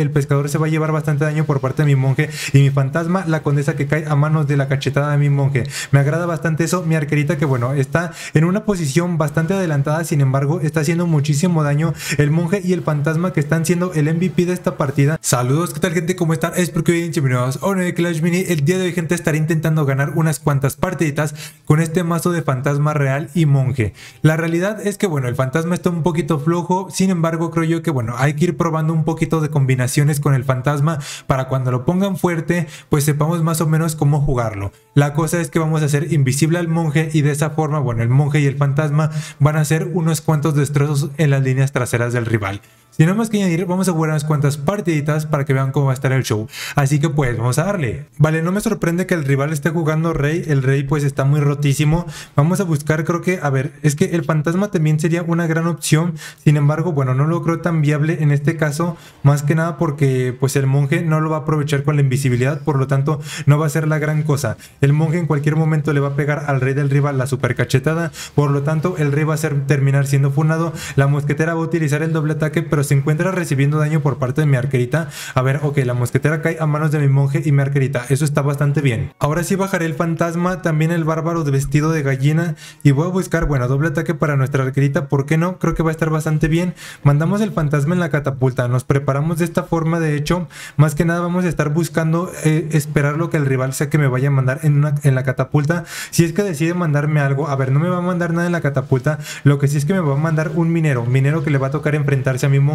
el pescador se va a llevar bastante daño por parte de mi monje y mi fantasma, la condesa que cae a manos de la cachetada de mi monje. Me agrada bastante eso, mi arquerita que bueno, está en una posición bastante adelantada, sin embargo, está haciendo muchísimo daño el monje y el fantasma que están siendo el MVP de esta partida. Saludos, ¿qué tal gente? ¿Cómo están? Espero que bien, bienvenidos a de Clash Mini. El día de hoy, gente, estaré intentando ganar unas cuantas partiditas con este mazo de fantasma real y monje. La realidad es que, bueno, el fantasma está un poquito flojo, sin embargo, creo yo que, bueno, hay que ir probando un poquito de con el fantasma para cuando lo pongan fuerte, pues sepamos más o menos cómo jugarlo. La cosa es que vamos a hacer invisible al monje y de esa forma, bueno, el monje y el fantasma van a hacer unos cuantos destrozos en las líneas traseras del rival. Sin nada más que añadir, vamos a jugar unas cuantas partiditas para que vean cómo va a estar el show. Así que pues, vamos a darle. Vale, no me sorprende que el rival esté jugando rey. El rey pues está muy rotísimo. Vamos a buscar, creo que, a ver, es que el fantasma también sería una gran opción. Sin embargo, bueno, no lo creo tan viable en este caso. Más que nada porque pues el monje no lo va a aprovechar con la invisibilidad. Por lo tanto, no va a ser la gran cosa. El monje en cualquier momento le va a pegar al rey del rival la super cachetada. Por lo tanto, el rey va a ser, terminar siendo funado. La mosquetera va a utilizar el doble ataque, pero se encuentra recibiendo daño por parte de mi arquerita. A ver, ok, la mosquetera cae a manos de mi monje y mi arquerita. Eso está bastante bien. Ahora sí bajaré el fantasma, también el bárbaro vestido de gallina. Y voy a buscar, bueno, doble ataque para nuestra arquerita. ¿Por qué no? Creo que va a estar bastante bien. Mandamos el fantasma en la catapulta. Nos preparamos de esta forma, de hecho. Más que nada vamos a estar buscando eh, esperar lo que el rival sea que me vaya a mandar en, en la catapulta. Si es que decide mandarme algo, a ver, no me va a mandar nada en la catapulta. Lo que sí es que me va a mandar un minero. Minero que le va a tocar enfrentarse a mi monje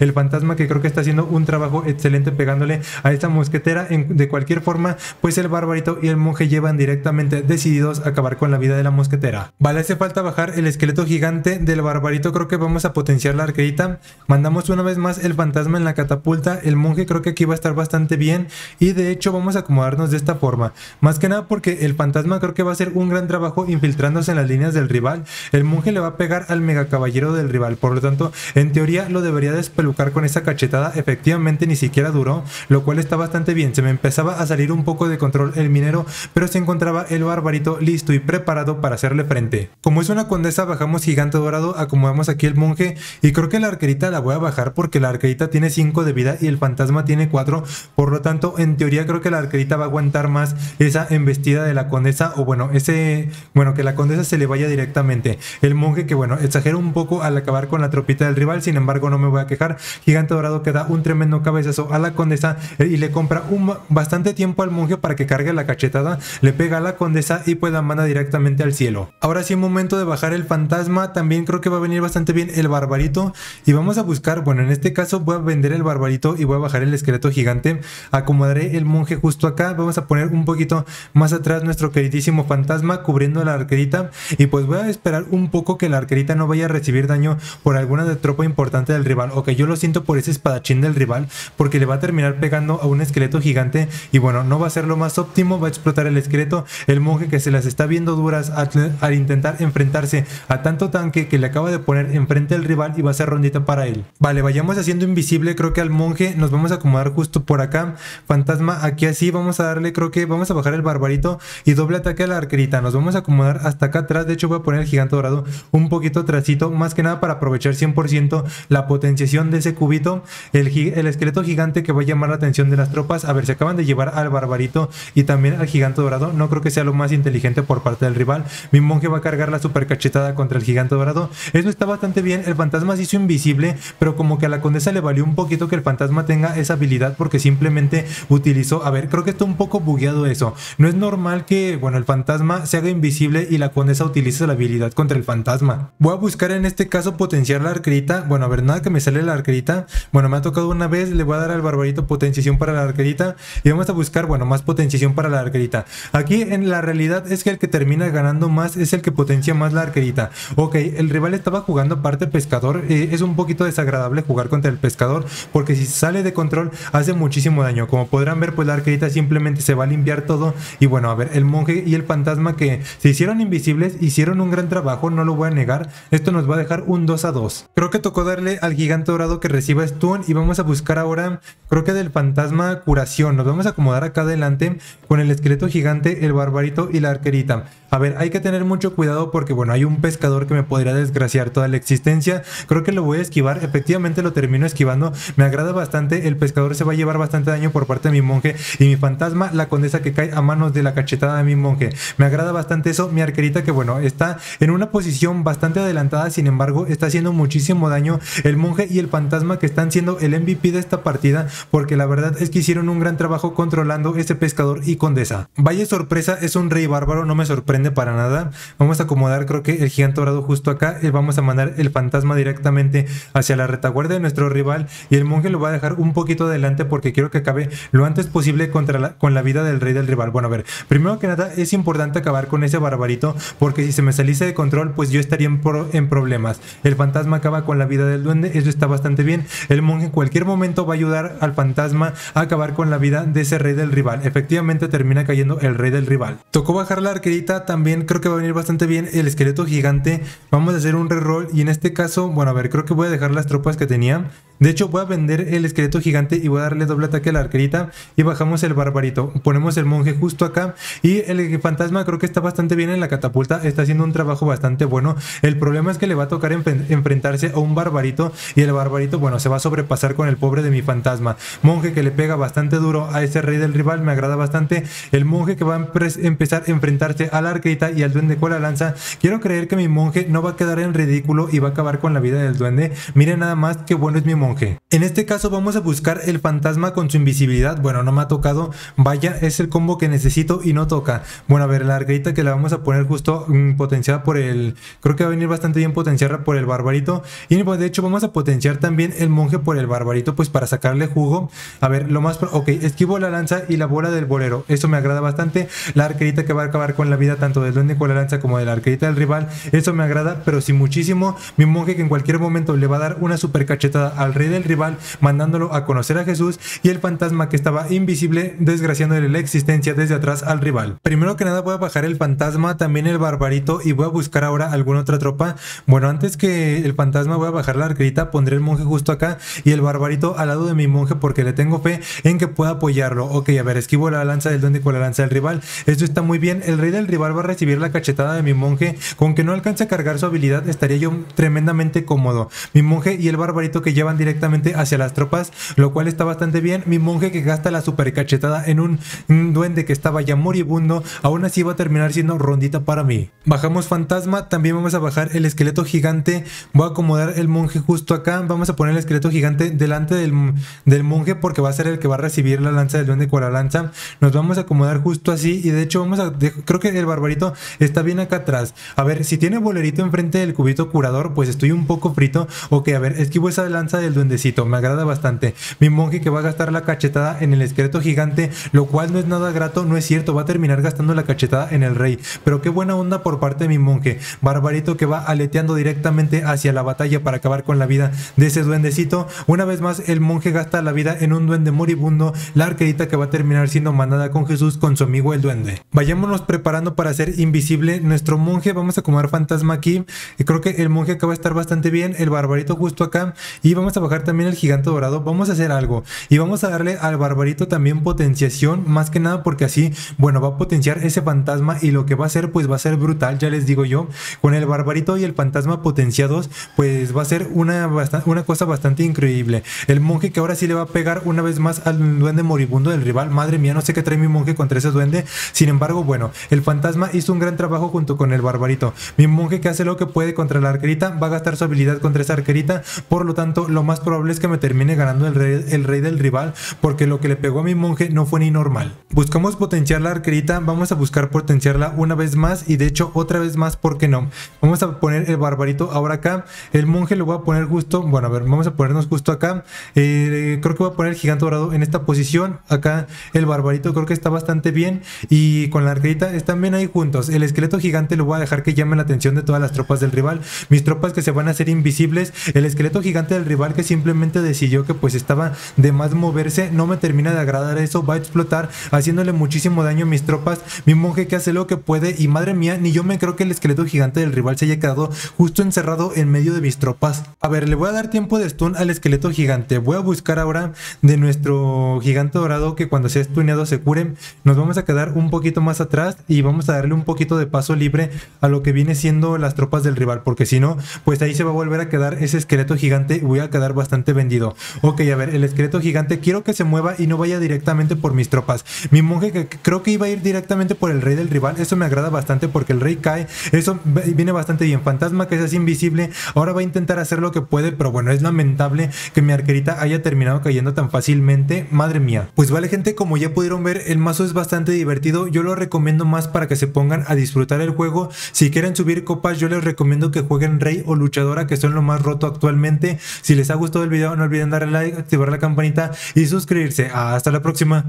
el fantasma que creo que está haciendo un trabajo excelente pegándole a esta mosquetera. de cualquier forma, pues el barbarito y el monje llevan directamente decididos a acabar con la vida de la mosquetera. Vale, hace falta bajar el esqueleto gigante del barbarito. Creo que vamos a potenciar la arquerita. Mandamos una vez más el fantasma en la catapulta. El monje creo que aquí va a estar bastante bien. Y de hecho vamos a acomodarnos de esta forma. Más que nada porque el fantasma creo que va a hacer un gran trabajo infiltrándose en las líneas del rival. El monje le va a pegar al mega caballero del rival. Por lo tanto, en teoría lo debería despelucar con esa cachetada, efectivamente ni siquiera duró, lo cual está bastante bien. Se me empezaba a salir un poco de control el minero, pero se encontraba el barbarito listo y preparado para hacerle frente. Como es una condesa, bajamos gigante dorado, acomodamos aquí el monje y creo que la arquerita la voy a bajar porque la arquerita tiene 5 de vida y el fantasma tiene 4, por lo tanto en teoría creo que la arquerita va a aguantar más esa embestida de la condesa o bueno, ese, bueno, que la condesa se le vaya directamente. El monje que bueno, exagera un poco al acabar con la tropita del rival, sin embargo no me voy a quejar. Gigante Dorado que da un tremendo cabezazo a la condesa eh, y le compra un bastante tiempo al monje para que cargue la cachetada, le pega a la condesa y pues la manda directamente al cielo. Ahora sí, momento de bajar el fantasma, también creo que va a venir bastante bien el barbarito y vamos a buscar, bueno, en este caso voy a vender el barbarito y voy a bajar el esqueleto gigante, acomodaré el monje justo acá, vamos a poner un poquito más atrás nuestro queridísimo fantasma cubriendo la arquerita y pues voy a esperar un poco que la arquerita no vaya a recibir daño por alguna tropa importante del rival que yo lo siento por ese espadachín del rival, porque le va a terminar pegando a un esqueleto gigante y bueno, no va a ser lo más óptimo, va a explotar el esqueleto, el monje que se las está viendo duras al, intentar enfrentarse a tanto tanque que le acaba de poner enfrente al rival y va a ser rondita para él. Vale, vayamos haciendo invisible, creo que al monje nos vamos a acomodar justo por acá, fantasma aquí así, vamos a darle, creo que vamos a bajar el barbarito y doble ataque a la arquerita, nos vamos a acomodar hasta acá atrás, de hecho voy a poner el gigante dorado un poquito trasito, más que nada para aprovechar 100% la potenciación de ese cubito, el, el, esqueleto gigante que va a llamar la atención de las tropas. A ver, se acaban de llevar al barbarito y también al gigante dorado. No creo que sea lo más inteligente por parte del rival. Mi monje va a cargar la super cachetada contra el gigante dorado. Eso está bastante bien. El fantasma se hizo invisible, pero como que a la condesa le valió un poquito que el fantasma tenga esa habilidad porque simplemente utilizó. A ver, creo que está un poco bugueado eso. No es normal que, bueno, el fantasma se haga invisible y la condesa utilice la habilidad contra el fantasma. Voy a buscar en este caso potenciar la arquerita. Bueno, a ver, nada que me sale la arquerita. Bueno, me ha tocado una vez, le voy a dar al barbarito potenciación para la arquerita y vamos a buscar, bueno, más potenciación para la arquerita. Aquí en la realidad es que el que termina ganando más es el que potencia más la arquerita. Ok, el rival estaba jugando aparte pescador, eh, es un poquito desagradable jugar contra el pescador porque si sale de control hace muchísimo daño. Como podrán ver, pues la arquerita simplemente se va a limpiar todo y bueno, a ver, el monje y el fantasma que se hicieron invisibles, hicieron un gran trabajo, no lo voy a negar. Esto nos va a dejar un 2 a 2. Creo que tocó darle al gigante dorado que reciba stun y vamos a buscar ahora, creo que del fantasma curación. Nos vamos a acomodar acá adelante con el esqueleto gigante, el barbarito y la arquerita. A ver, hay que tener mucho cuidado porque, bueno, hay un pescador que me podría desgraciar toda la existencia. Creo que lo voy a esquivar. Efectivamente lo termino esquivando. Me agrada bastante. El pescador se va a llevar bastante daño por parte de mi monje. Y mi fantasma, la condesa que cae a manos de la cachetada de mi monje. Me agrada bastante eso. Mi arquerita que, bueno, está en una posición bastante adelantada. Sin embargo, está haciendo muchísimo daño. El monje y el fantasma que están siendo el MVP de esta partida. Porque la verdad es que hicieron un gran trabajo controlando ese pescador y condesa. Vaya sorpresa, es un rey bárbaro. No me sorprende para nada. Vamos a acomodar creo que el gigante dorado justo acá. Y vamos a mandar el fantasma directamente hacia la retaguardia de nuestro rival. Y el monje lo va a dejar un poquito adelante porque quiero que acabe lo antes posible contra con la vida del rey del rival. Bueno, a ver, primero que nada es importante acabar con ese barbarito porque si se me saliese de control pues yo estaría en problemas. El fantasma acaba con la vida del duende, eso está bastante bien. El monje en cualquier momento va a ayudar al fantasma a acabar con la vida de ese rey del rival. Efectivamente termina cayendo el rey del rival. Tocó bajar la arquerita también creo que va a venir bastante bien el esqueleto gigante. Vamos a hacer un reroll y en este caso, bueno, a ver, creo que voy a dejar las tropas que tenía. De hecho, voy a vender el esqueleto gigante y voy a darle doble ataque a la arquerita y bajamos el barbarito. Ponemos el monje justo acá y el fantasma creo que está bastante bien en la catapulta, está haciendo un trabajo bastante bueno. El problema es que le va a tocar enfrentarse a un barbarito y el barbarito, bueno, se va a sobrepasar con el pobre de mi fantasma. Monje que le pega bastante duro a ese rey del rival, me agrada bastante. El monje que va a empezar a enfrentarse a la arquerita y al duende con la lanza. Quiero creer que mi monje no va a quedar en ridículo y va a acabar con la vida del duende. Miren nada más que bueno es mi monje en este caso vamos a buscar el fantasma con su invisibilidad. Bueno, no me ha tocado. Vaya, es el combo que necesito y no toca. Bueno, a ver, la arquerita que la vamos a poner justo mm, potenciada por el... Creo que va a venir bastante bien potenciarla por el barbarito. Y pues, de hecho vamos a potenciar también el monje por el barbarito, pues para sacarle jugo. A ver, lo más... Ok, esquivo la lanza y la bola del bolero. Eso me agrada bastante. La arquerita que va a acabar con la vida tanto del duende con la lanza como de la arquerita del rival. Eso me agrada, pero sí muchísimo. Mi monje que en cualquier momento le va a dar una super cachetada al rey del rival, mandándolo a conocer a Jesús y el fantasma que estaba invisible, desgraciándole la existencia desde atrás al rival. Primero que nada voy a bajar el fantasma, también el barbarito y voy a buscar ahora alguna otra tropa. Bueno, antes que el fantasma voy a bajar la arquerita, pondré el monje justo acá y el barbarito al lado de mi monje porque le tengo fe en que pueda apoyarlo. Ok, a ver, esquivo la lanza del duende con la lanza del rival. Esto está muy bien. El rey del rival va a recibir la cachetada de mi monje. Con que no alcance a cargar su habilidad estaría yo tremendamente cómodo. Mi monje y el barbarito que llevan directamente hacia las tropas, lo cual está bastante bien. Mi monje que gasta la super cachetada en un, duende que estaba ya moribundo, aún así va a terminar siendo rondita para mí. Bajamos fantasma, también vamos a bajar el esqueleto gigante, voy a acomodar el monje justo acá, vamos a poner el esqueleto gigante delante del, del monje porque va a ser el que va a recibir la lanza del duende con la lanza. Nos vamos a acomodar justo así y de hecho vamos a, creo que el barbarito está bien acá atrás. A ver, si tiene bolerito enfrente del cubito curador, pues estoy un poco frito. Ok, a ver, esquivo esa lanza del duendecito, me agrada bastante. Mi monje que va a gastar la cachetada en el esqueleto gigante, lo cual no es nada grato, no es cierto, va a terminar gastando la cachetada en el rey. Pero qué buena onda por parte de mi monje. Barbarito que va aleteando directamente hacia la batalla para acabar con la vida de ese duendecito. Una vez más, el monje gasta la vida en un duende moribundo, la arquerita que va a terminar siendo mandada con Jesús con su amigo el duende. Vayámonos preparando para ser invisible nuestro monje. Vamos a comer fantasma aquí. Creo que el monje acaba de estar bastante bien. El barbarito justo acá. Y vamos a bajar también el gigante dorado. Vamos a hacer algo. Y vamos a darle al barbarito también potenciación. Más que nada porque así, bueno, va a potenciar ese fantasma. Y lo que va a hacer, pues va a ser brutal. Ya les digo yo. Con el barbarito y el fantasma potenciados, pues va a ser una, una cosa bastante increíble. El monje que ahora sí le va a pegar una vez más al duende moribundo del rival. Madre mía, no sé qué trae mi monje contra ese duende. Sin embargo, bueno, el fantasma hizo un gran trabajo junto con el barbarito. Mi monje que hace lo que puede contra la arquerita va a gastar su habilidad contra esa arquerita. Por lo tanto, lo más probable es que me termine ganando el rey, el rey del rival porque lo que le pegó a mi monje no fue ni normal. Buscamos potenciar la arquerita, vamos a buscar potenciarla una vez más y de hecho otra vez más, ¿por qué no? Vamos a poner el barbarito ahora acá, el monje lo voy a poner justo, bueno a ver, vamos a ponernos justo acá, eh, creo que voy a poner el gigante dorado en esta posición, acá el barbarito creo que está bastante bien y con la arquerita están bien ahí juntos, el esqueleto gigante lo voy a dejar que llame la atención de todas las tropas del rival, mis tropas que se van a hacer invisibles, el esqueleto gigante del rival que simplemente decidió que pues estaba de más moverse, no me termina de agradar eso, va a explotar haciéndole muchísimo daño a mis tropas. Mi monje que hace lo que puede y madre mía, ni yo me creo que el esqueleto gigante del rival se haya quedado justo encerrado en medio de mis tropas. A ver, le voy a dar tiempo de stun al esqueleto gigante. Voy a buscar ahora de nuestro gigante dorado que cuando sea stuneado se cure. Nos vamos a quedar un poquito más atrás y vamos a darle un poquito de paso libre a lo que viene siendo las tropas del rival, porque si no, pues ahí se va a volver a quedar ese esqueleto gigante voy a quedar bastante vendido. Ok, a ver, el esqueleto gigante quiero que se mueva y no vaya directamente por mis tropas. Mi monje que creo que iba a ir directamente por el rey del rival, eso me agrada bastante porque el rey cae, eso viene bastante bien. Fantasma que es así invisible, ahora va a intentar hacer lo que puede, pero bueno, es lamentable que mi arquerita haya terminado cayendo tan fácilmente. Madre mía. Pues vale gente, como ya pudieron ver, el mazo es bastante divertido. Yo lo recomiendo más para que se pongan a disfrutar el juego. Si quieren subir copas, yo les recomiendo que jueguen rey o luchadora, que son lo más roto actualmente. Si les ha gustado el video, no olviden darle like, activar la campanita y suscribirse. Hasta la próxima.